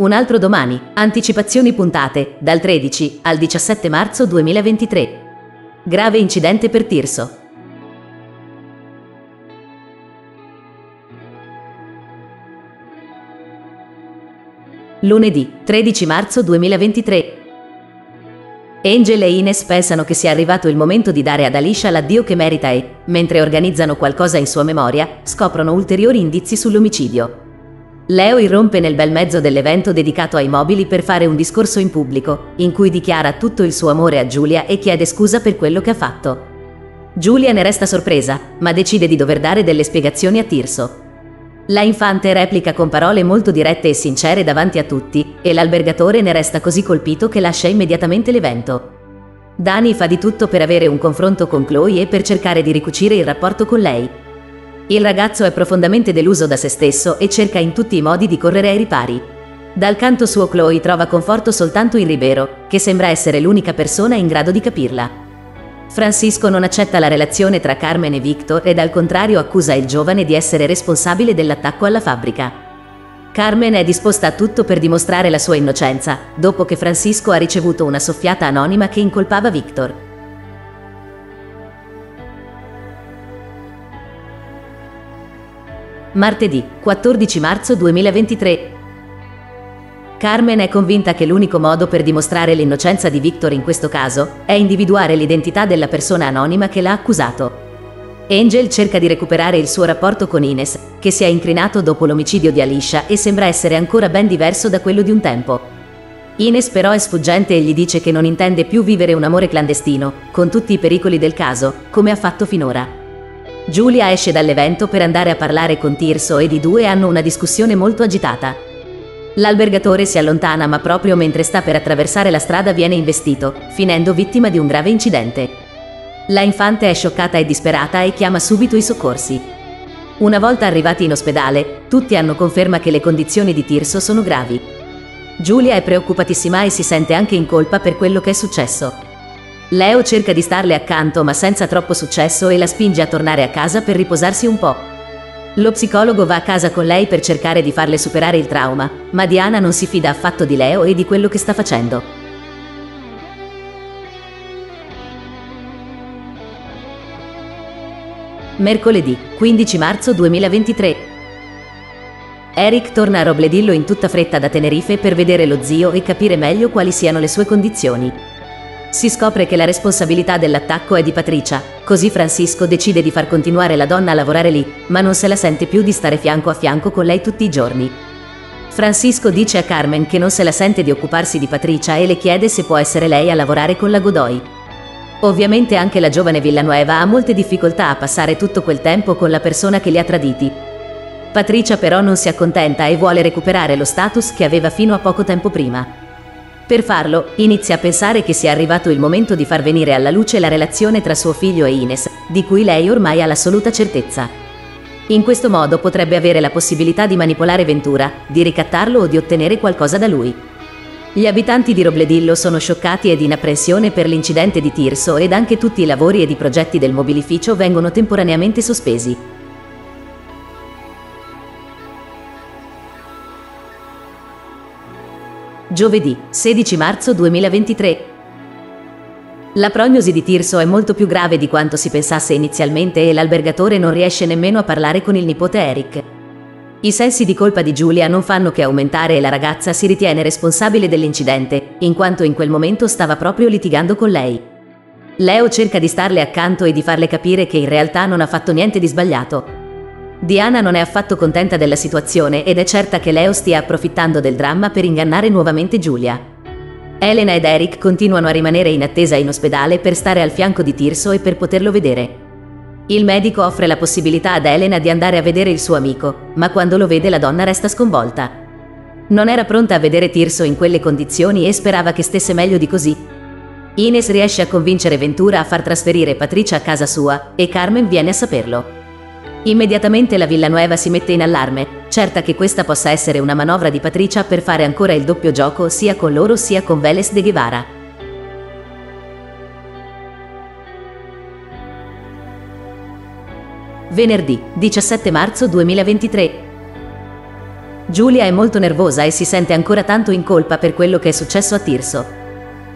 Un altro domani. Anticipazioni puntate dal 13 al 17 marzo 2023. Grave incidente per Tirso. Lunedì 13 marzo 2023. Angel e Ines pensano che sia arrivato il momento di dare ad Alicia l'addio che merita e, mentre organizzano qualcosa in sua memoria, scoprono ulteriori indizi sull'omicidio. Leo irrompe nel bel mezzo dell'evento dedicato ai mobili per fare un discorso in pubblico, in cui dichiara tutto il suo amore a Giulia e chiede scusa per quello che ha fatto. Giulia ne resta sorpresa, ma decide di dover dare delle spiegazioni a Tirso. La infante replica con parole molto dirette e sincere davanti a tutti, e l'albergatore ne resta così colpito che lascia immediatamente l'evento. Dani fa di tutto per avere un confronto con Chloe e per cercare di ricucire il rapporto con lei. Il ragazzo è profondamente deluso da se stesso e cerca in tutti i modi di correre ai ripari. Dal canto suo Chloe trova conforto soltanto in Ribero, che sembra essere l'unica persona in grado di capirla. Francisco non accetta la relazione tra Carmen e Victor ed al contrario accusa il giovane di essere responsabile dell'attacco alla fabbrica. Carmen è disposta a tutto per dimostrare la sua innocenza, dopo che Francisco ha ricevuto una soffiata anonima che incolpava Victor. Martedì 14 marzo 2023 Carmen è convinta che l'unico modo per dimostrare l'innocenza di Victor in questo caso è individuare l'identità della persona anonima che l'ha accusato. Angel cerca di recuperare il suo rapporto con Ines, che si è incrinato dopo l'omicidio di Alicia e sembra essere ancora ben diverso da quello di un tempo. Ines però è sfuggente e gli dice che non intende più vivere un amore clandestino, con tutti i pericoli del caso, come ha fatto finora. Giulia esce dall'evento per andare a parlare con Tirso ed i due hanno una discussione molto agitata. L'albergatore si allontana ma proprio mentre sta per attraversare la strada viene investito, finendo vittima di un grave incidente. La infante è scioccata e disperata e chiama subito i soccorsi. Una volta arrivati in ospedale, tutti hanno conferma che le condizioni di Tirso sono gravi. Giulia è preoccupatissima e si sente anche in colpa per quello che è successo. Leo cerca di starle accanto ma senza troppo successo e la spinge a tornare a casa per riposarsi un po'. Lo psicologo va a casa con lei per cercare di farle superare il trauma, ma Diana non si fida affatto di Leo e di quello che sta facendo. Mercoledì 15 marzo 2023. Eric torna a Robledillo in tutta fretta da Tenerife per vedere lo zio e capire meglio quali siano le sue condizioni. Si scopre che la responsabilità dell'attacco è di Patricia, così Francisco decide di far continuare la donna a lavorare lì, ma non se la sente più di stare fianco a fianco con lei tutti i giorni. Francisco dice a Carmen che non se la sente di occuparsi di Patricia e le chiede se può essere lei a lavorare con la Godoy. Ovviamente anche la giovane Villanueva ha molte difficoltà a passare tutto quel tempo con la persona che li ha traditi. Patricia però non si accontenta e vuole recuperare lo status che aveva fino a poco tempo prima. Per farlo, inizia a pensare che sia arrivato il momento di far venire alla luce la relazione tra suo figlio e Ines, di cui lei ormai ha l'assoluta certezza. In questo modo potrebbe avere la possibilità di manipolare Ventura, di ricattarlo o di ottenere qualcosa da lui. Gli abitanti di Robledillo sono scioccati ed in apprensione per l'incidente di Tirso ed anche tutti i lavori ed i progetti del mobilificio vengono temporaneamente sospesi. Giovedì 16 marzo 2023. La prognosi di Tirso è molto più grave di quanto si pensasse inizialmente e l'albergatore non riesce nemmeno a parlare con il nipote Eric. I sensi di colpa di Giulia non fanno che aumentare e la ragazza si ritiene responsabile dell'incidente, in quanto in quel momento stava proprio litigando con lei. Leo cerca di starle accanto e di farle capire che in realtà non ha fatto niente di sbagliato, Diana non è affatto contenta della situazione ed è certa che Leo stia approfittando del dramma per ingannare nuovamente Giulia. Elena ed Eric continuano a rimanere in attesa in ospedale per stare al fianco di Tirso e per poterlo vedere. Il medico offre la possibilità ad Elena di andare a vedere il suo amico, ma quando lo vede la donna resta sconvolta. Non era pronta a vedere Tirso in quelle condizioni e sperava che stesse meglio di così. Ines riesce a convincere Ventura a far trasferire Patricia a casa sua e Carmen viene a saperlo. Immediatamente la Villanueva si mette in allarme, certa che questa possa essere una manovra di Patricia per fare ancora il doppio gioco sia con loro sia con Veles de Guevara. Venerdì 17 marzo 2023. Giulia è molto nervosa e si sente ancora tanto in colpa per quello che è successo a Tirso.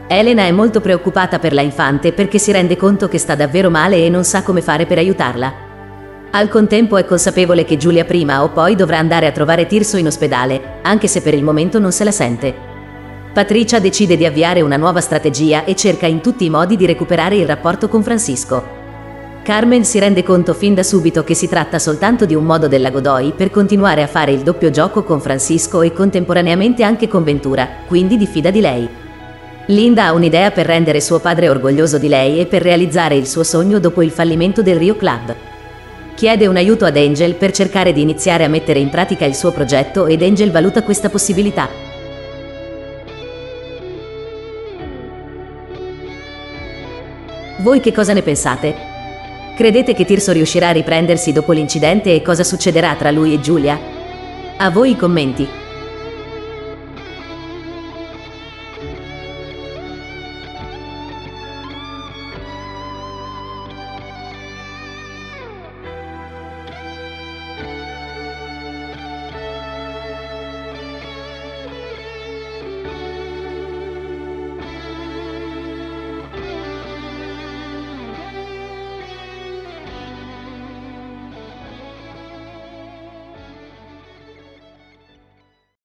Elena è molto preoccupata per la infante perché si rende conto che sta davvero male e non sa come fare per aiutarla. Al contempo è consapevole che Giulia prima o poi dovrà andare a trovare Tirso in ospedale, anche se per il momento non se la sente. Patricia decide di avviare una nuova strategia e cerca in tutti i modi di recuperare il rapporto con Francisco. Carmen si rende conto fin da subito che si tratta soltanto di un modo della Godoy per continuare a fare il doppio gioco con Francisco e contemporaneamente anche con Ventura, quindi diffida di lei. Linda ha un'idea per rendere suo padre orgoglioso di lei e per realizzare il suo sogno dopo il fallimento del Rio Club. Chiede un aiuto ad Angel per cercare di iniziare a mettere in pratica il suo progetto ed Angel valuta questa possibilità. Voi che cosa ne pensate? Credete che Tirso riuscirà a riprendersi dopo l'incidente e cosa succederà tra lui e Giulia? A voi i commenti.